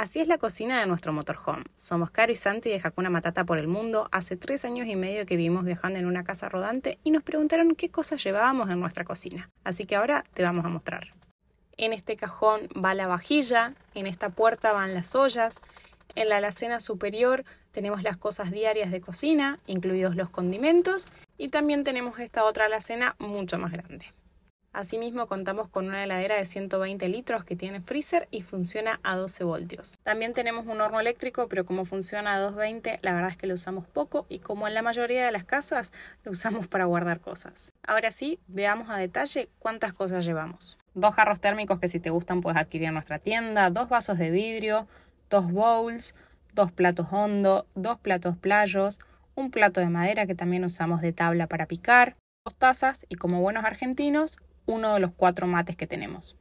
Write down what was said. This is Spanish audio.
Así es la cocina de nuestro motorhome. Somos Caro y Santi de Hakuna Matata por el mundo. Hace tres años y medio que vivimos viajando en una casa rodante y nos preguntaron qué cosas llevábamos en nuestra cocina. Así que ahora te vamos a mostrar. En este cajón va la vajilla, en esta puerta van las ollas, en la alacena superior tenemos las cosas diarias de cocina, incluidos los condimentos, y también tenemos esta otra alacena mucho más grande. Asimismo, contamos con una heladera de 120 litros que tiene freezer y funciona a 12 voltios. También tenemos un horno eléctrico, pero como funciona a 220, la verdad es que lo usamos poco y como en la mayoría de las casas, lo usamos para guardar cosas. Ahora sí, veamos a detalle cuántas cosas llevamos. Dos jarros térmicos que si te gustan puedes adquirir en nuestra tienda, dos vasos de vidrio, dos bowls, dos platos hondo, dos platos playos, un plato de madera que también usamos de tabla para picar, dos tazas y como buenos argentinos, uno de los cuatro mates que tenemos.